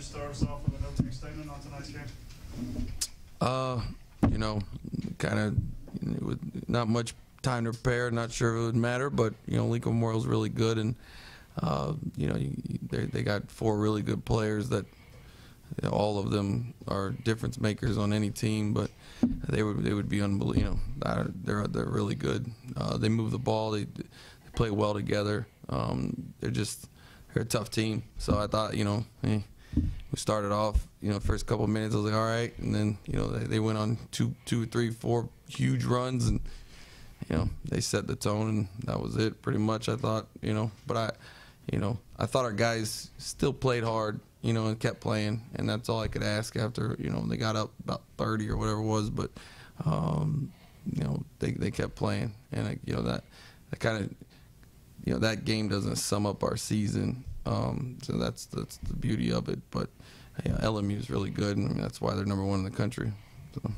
just start us off with an opening statement on tonight's game? Uh, you know, kind of with not much time to prepare. Not sure if it would matter, but you know, Lincoln Memorial's really good, and uh, you know, they they got four really good players that all of them are difference makers on any team, but they would they would be unbelievable. You know, they're they're really good. Uh, they move the ball. They, they play well together. Um, they're just they're a tough team. So I thought, you know, hey, we started off, you know, first couple minutes, I was like, all right, and then you know they, they went on two, two, three, four huge runs, and you know they set the tone, and that was it, pretty much. I thought, you know, but I, you know, I thought our guys still played hard, you know, and kept playing, and that's all I could ask after, you know, they got up about 30 or whatever it was, but, um, you know, they they kept playing, and I, you know that that kind of, you know, that game doesn't sum up our season um, so that's that's the beauty of it. But yeah, LMU is really good, and that's why they're number one in the country. So.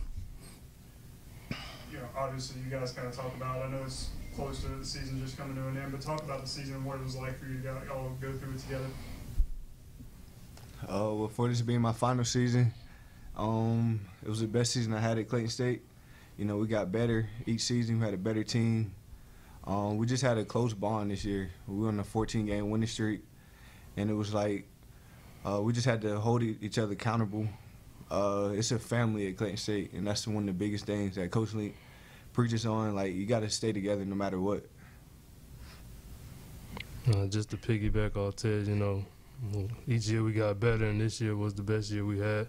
You know, obviously, you guys kind of talk about. I know it's close to the season just coming to an end, but talk about the season and what it was like for you to all go through it together. Uh, well, for this being my final season, um, it was the best season I had at Clayton State. You know, we got better each season. We had a better team. Um, we just had a close bond this year. We were on a 14 game winning streak and it was like uh, we just had to hold each other accountable. Uh, it's a family at Clayton State, and that's one of the biggest things that Coach Link preaches on. Like you got to stay together no matter what. Uh, just to piggyback off Ted, you know, each year we got better, and this year was the best year we had.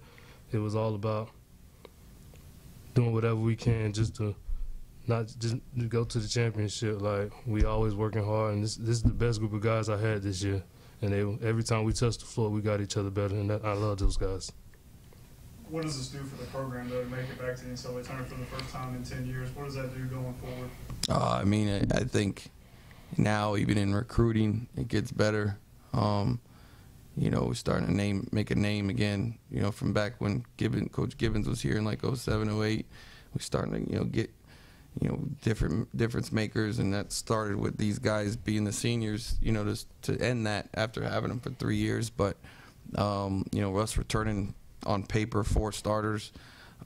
It was all about doing whatever we can just to not just go to the championship. Like we always working hard, and this this is the best group of guys I had this year and they every time we touched the floor, we got each other better, and that, I love those guys. What does this do for the program though to make it back to the NCAA tournament for the first time in ten years? What does that do going forward? Uh, I mean, I, I, think now even in recruiting, it gets better. Um, you know, we're starting to name, make a name again. You know, from back when Gibbon, Coach Gibbons was here in like 07, 08, we're starting to you know get you know different difference makers and that started with these guys being the seniors you know to, to end that after having them for three years. But um, you know us returning on paper four starters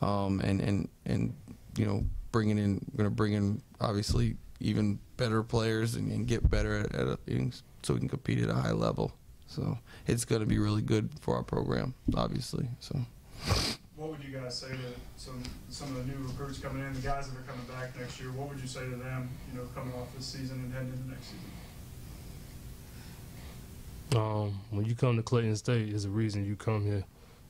um, and and and you know bringing in going to bring in obviously even better players and, and get better at, at a, so we can compete at a high level. So it's going to be really good for our program obviously so you guys say to some some of the new recruits coming in, the guys that are coming back next year? What would you say to them, you know, coming off this season and heading into next season? Um, when you come to Clayton State, is a reason you come here.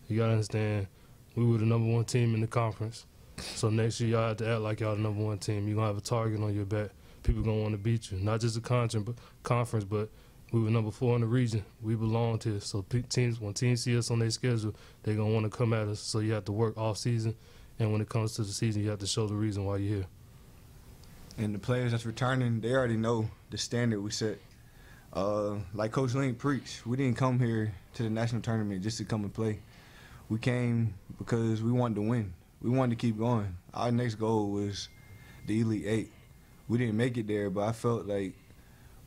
You gotta understand, we were the number one team in the conference. So next year y'all have to act like y'all the number one team. You're gonna have a target on your back. People gonna want to beat you, not just a conference, but conference, but we were number four in the region. We belonged here. So teams, when teams see us on their schedule, they're gonna want to come at us. So you have to work off season, and when it comes to the season, you have to show the reason why you're here. And the players that's returning, they already know the standard we set. Uh, like Coach Link preached, we didn't come here to the national tournament just to come and play. We came because we wanted to win. We wanted to keep going. Our next goal was the Elite Eight. We didn't make it there, but I felt like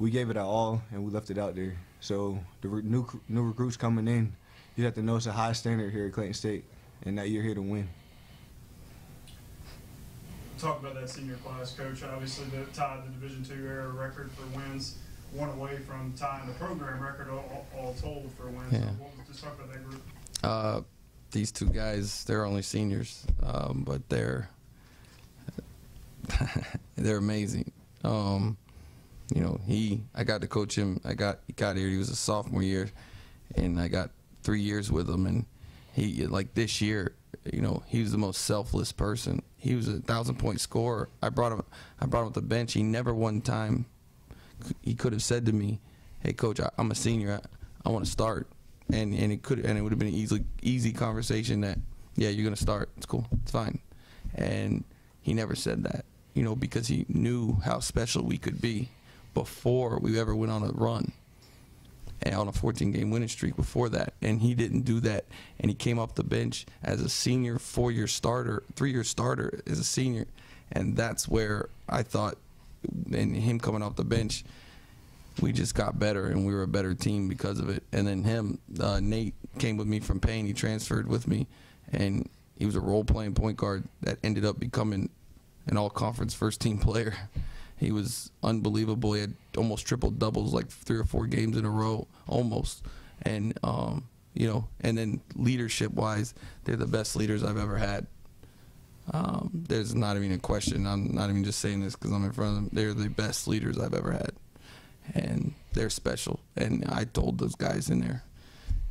we gave it our all and we left it out there. So the re- new new recruits coming in, you have to know it's a high standard here at Clayton State, and that you're here to win. Talk about that senior class, coach. Obviously, the tied the Division two era record for wins, one away from tying the program record all, all told for wins. Yeah. So just talk about that group. Uh, these two guys, they're only seniors, um, but they're they're amazing. Um, you know, he I got to coach him. I got got here. He was a sophomore year, and I got three years with him. And he like this year, you know, he was the most selfless person. He was a thousand point scorer. I brought him. I brought him to the bench. He never one time. He could have said to me, "Hey, coach, I, am a senior. I, I want to start." And and it could and it would have been an easy easy conversation that, yeah, you're gonna start. It's cool. It's fine. And he never said that, you know, because he knew how special we could be before we ever went on a run and on a 14 game winning streak before that and he didn't do that and he came off the bench as a senior four year starter three year starter as a senior and that's where i thought and him coming off the bench we just got better and we were a better team because of it. And then him, uh, Nate, came with me from Paine. He transferred with me, and he was a role playing point guard that ended up becoming an all conference first team player. He was unbelievable. He had almost triple doubles, like three or four games in a row, almost. And um, you know, and then leadership wise, they're the best leaders I've ever had. Um, there's not even a question. I'm not even just saying this because I'm in front of them. They're the best leaders I've ever had, and they're special. And I told those guys in there,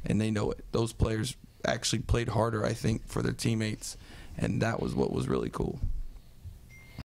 and they know it. Those players actually played harder, I think, for their teammates, and that was what was really cool.